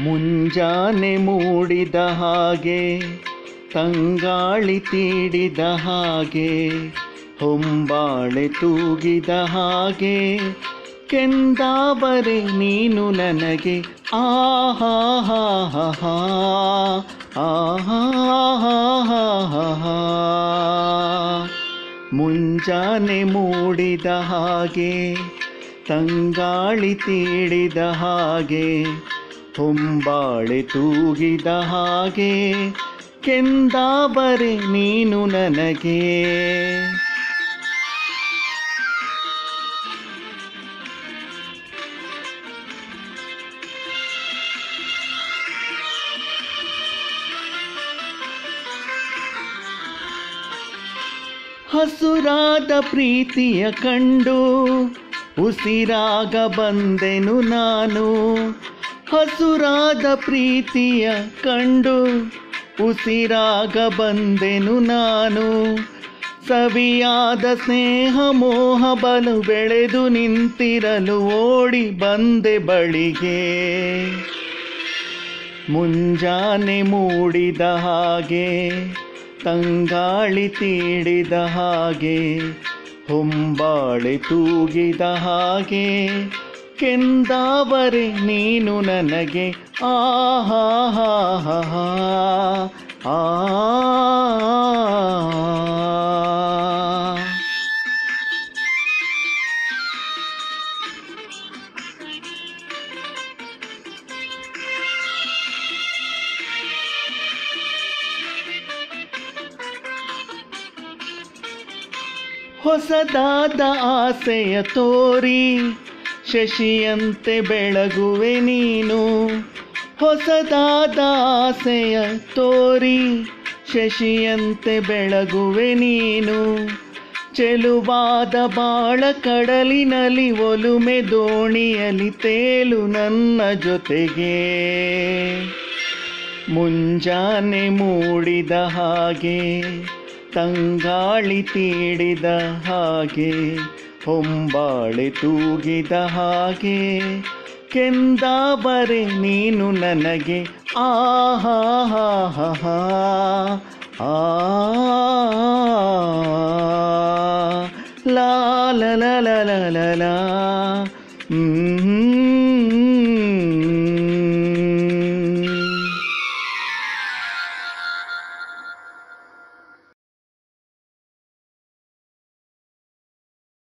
ಮುಂಜಾನೆ ಮೂಡಿದ ಹಾಗೆ, ತಂಗಾಳಿ ತೀಡಿದ ಹಾಗೆ, ಹೊಂಬಾಳೆ ತೂಗಿದ ಹಾಗೆ ಕೆಂದಾಬರೆ ನೀನು ನನಗೆ ಹಾ ಹಾ. ಮುಂಜಾನೆ ಮೂಡಿದ ಹಾಗೆ, ತಂಗಾಳಿ ತೀಡಿದ ಹಾಗೆ ಹೊಂಬಾಳೆ ತೂಗಿದ ಹಾಗೆ ಕೆಂದಾಬರೆ ನೀನು ನನಗೆ. ಹಸುರಾದ ಪ್ರೀತಿಯ ಕಂಡು ಉಸಿರಾಗ ಬಂದೆನು ನಾನು. ಹಸುರಾದ ಪ್ರೀತಿಯ ಕಂಡು ಉಸಿರಾಗ ಬಂದೆನು ನಾನು. ಸವಿಯಾದ ಸ್ನೇಹ ಮೋಹ ಬಲು ಬೆಳೆದು ನಿಂತಿರಲು ಓಡಿ ಬಂದೆ ಬಳಿಗೆ. ಮುಂಜಾನೆ ಮೂಡಿದ ಹಾಗೆ, ತಂಗಾಳಿ ತೀಡಿದ ಹಾಗೆ, ಹೊಂಬಾಳೆ ತೂಗಿದ ಹಾಗೆ ಕೆಂದಾವರೆ ನೀನು ನನಗೆ ಆಹಾ ಆ. ಹೊಸದಾದ ಆಸೆಯ ತೋರಿ ಶಶಿಯಂತೆ ಬೆಳಗುವೆ ನೀನು. ಹೊಸದಾದ ಆಸೆಯ ತೋರಿ ಶಶಿಯಂತೆ ಬೆಳಗುವೆ ನೀನು. ಚೆಲುವಾದ ಬಾಳ ಕಡಲಿನಲ್ಲಿ ಒಲುಮೆ ದೋಣಿಯಲಿ ತೇಲು ನನ್ನ ಜೊತೆಗೆ. ಮುಂಜಾನೆ ಮೂಡಿದ ಹಾಗೆ, ತಂಗಾಳಿ ತೀಡಿದ ಹಾಗೆ ಹೊಂಬಾಳೆ ತೂಗಿದ ಹಾಗೆ ಕೆಂದಾಬರೆ ನೀನು ನನಗೆ ಆಹಾ ಆ ಲಾ ಲ ಲ ಲ ಲ ಲ